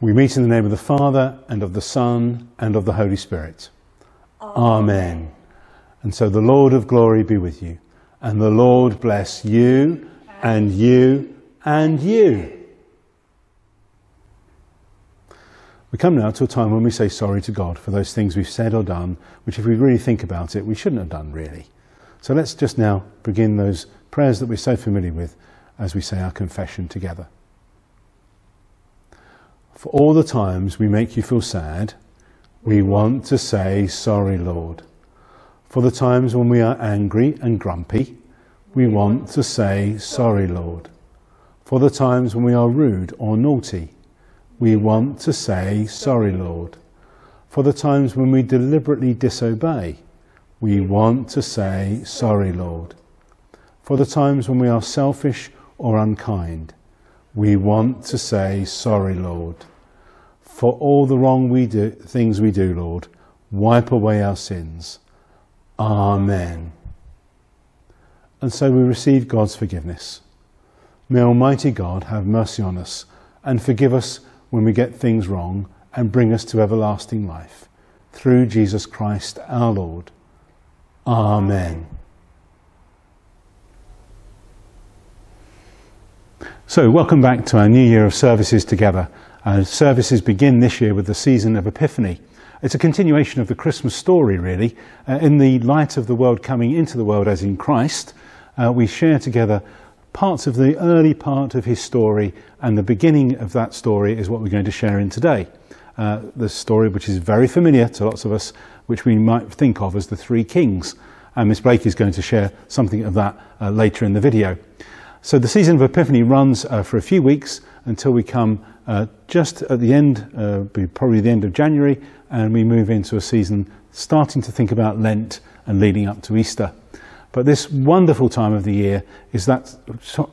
We meet in the name of the Father, and of the Son, and of the Holy Spirit. Amen. And so the Lord of glory be with you, and the Lord bless you, and you, and you. We come now to a time when we say sorry to God for those things we've said or done, which, if we really think about it, we shouldn't have done, really. So let's just now begin those prayers that we're so familiar with as we say our confession together. For all the times we make you feel sad, we want to say sorry, Lord. For the times when we are angry and grumpy, we want to say sorry, Lord. For the times when we are rude or naughty, we want to say sorry, Lord. For the times when we deliberately disobey, we want to say sorry, Lord. For the times when we are selfish or unkind, we want to say sorry, Lord for all the wrong we do, things we do, Lord. Wipe away our sins. Amen. And so we receive God's forgiveness. May Almighty God have mercy on us and forgive us when we get things wrong and bring us to everlasting life. Through Jesus Christ our Lord. Amen. So, welcome back to our new year of services together. Uh, services begin this year with the season of Epiphany. It's a continuation of the Christmas story, really. Uh, in the light of the world coming into the world as in Christ, uh, we share together parts of the early part of his story, and the beginning of that story is what we're going to share in today. Uh, the story, which is very familiar to lots of us, which we might think of as the Three Kings. And Miss Blake is going to share something of that uh, later in the video. So the season of Epiphany runs uh, for a few weeks until we come uh, just at the end, uh, probably the end of January, and we move into a season starting to think about Lent and leading up to Easter. But this wonderful time of the year is that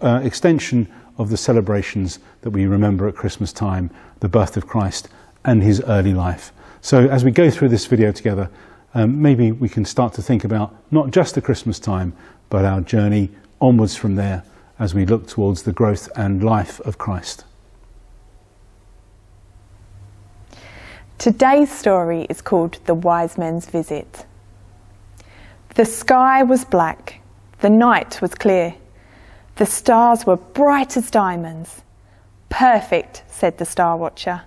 uh, extension of the celebrations that we remember at Christmas time, the birth of Christ and his early life. So as we go through this video together, um, maybe we can start to think about not just the Christmas time, but our journey onwards from there as we look towards the growth and life of Christ. Today's story is called The Wise Men's Visit. The sky was black, the night was clear, the stars were bright as diamonds. Perfect, said the star watcher,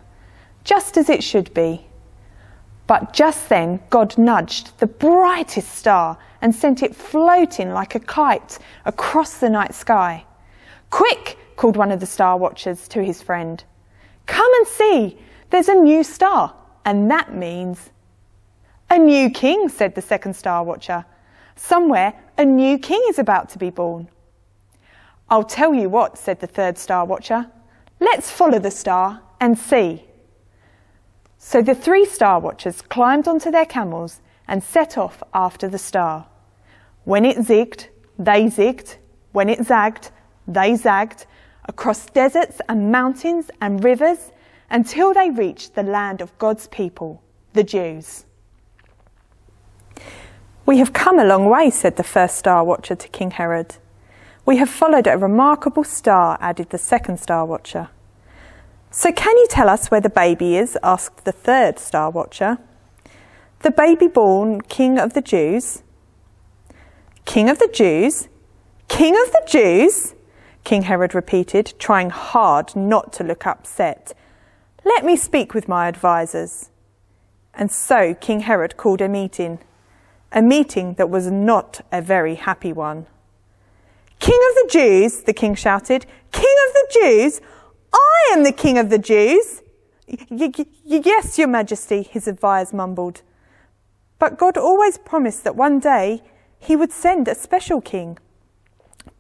just as it should be. But just then God nudged the brightest star and sent it floating like a kite across the night sky. Quick, called one of the star watchers to his friend. Come and see, there's a new star and that means a new king, said the second star watcher. Somewhere a new king is about to be born. I'll tell you what, said the third star watcher. Let's follow the star and see. So the three star watchers climbed onto their camels and set off after the star. When it zigged, they zigged. When it zagged, they zagged. Across deserts and mountains and rivers until they reached the land of God's people, the Jews. We have come a long way, said the first star watcher to King Herod. We have followed a remarkable star, added the second star watcher. So can you tell us where the baby is? asked the third star watcher. The baby born king of the Jews. King of the Jews? King of the Jews? King Herod repeated, trying hard not to look upset. Let me speak with my advisers. And so King Herod called a meeting, a meeting that was not a very happy one. King of the Jews, the king shouted, King of the Jews? I am the king of the Jews. Y- yes, your majesty, his advisers mumbled. But God always promised that one day he would send a special king.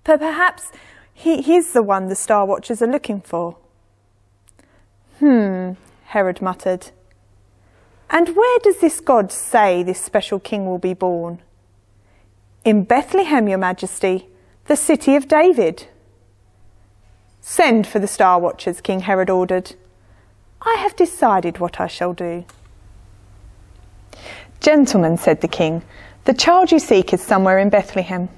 But perhaps he, he's the one the Star Watchers are looking for. Hmm, Herod muttered. And where does this God say this special king will be born? In Bethlehem, Your Majesty, the city of David. Send for the star watchers, King Herod ordered. I have decided what I shall do. Gentlemen, said the king, the child you seek is somewhere in Bethlehem.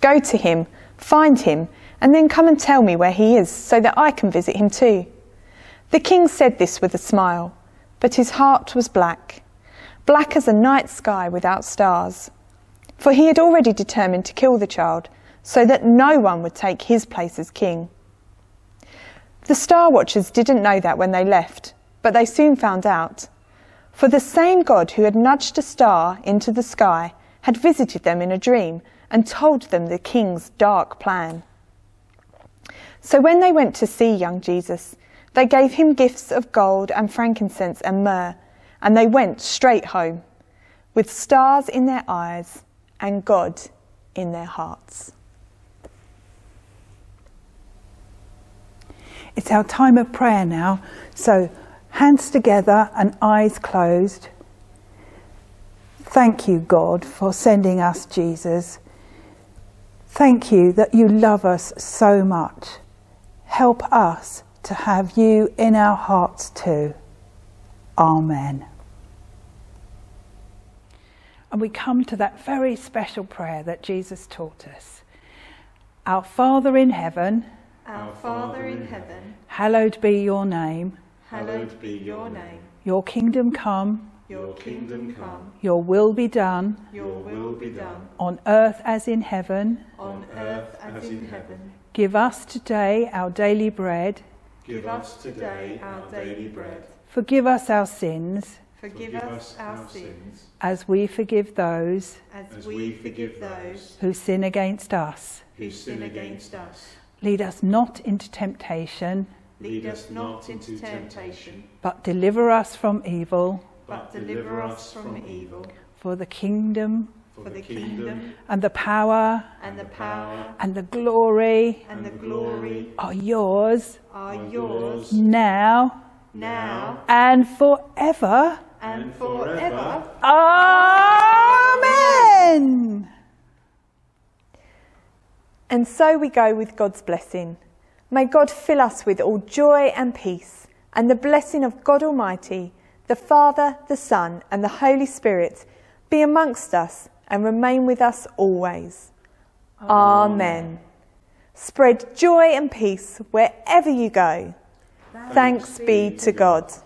Go to him, find him, and then come and tell me where he is so that I can visit him too. The king said this with a smile, but his heart was black, black as a night sky without stars. For he had already determined to kill the child, so that no one would take his place as king. The star watchers didn't know that when they left, but they soon found out. For the same God who had nudged a star into the sky had visited them in a dream and told them the king's dark plan. So when they went to see young Jesus, they gave him gifts of gold and frankincense and myrrh, and they went straight home, with stars in their eyes and God in their hearts. It's our time of prayer now. So, hands together and eyes closed. Thank you, God, for sending us Jesus. Thank you that you love us so much. Help us to have you in our hearts too. Amen. And we come to that very special prayer that Jesus taught us. Our Father in heaven, our Father in heaven, hallowed be your name. Hallowed be your name. Your kingdom come. Your kingdom come. Your will be done. Your will be done. On earth as in heaven. On earth as in heaven. Give us today our daily bread. Give us today our daily bread. Forgive us our sins. Forgive us our sins. As we forgive those. As we forgive those. Who sin against us. Who sin against us. Lead us not into temptation. Lead us not into temptation. But deliver us from evil. But deliver us from evil. For the kingdom. For the kingdom. And the power. And the power. And the glory. And the glory. Are yours. Are yours. Now. Now. And forever. And forever. Amen. And so we go with God's blessing. May God fill us with all joy and peace, and the blessing of God Almighty, the Father, the Son, and the Holy Spirit be amongst us and remain with us always. Amen. Amen. Spread joy and peace wherever you go. Thanks, Thanks be to God. God.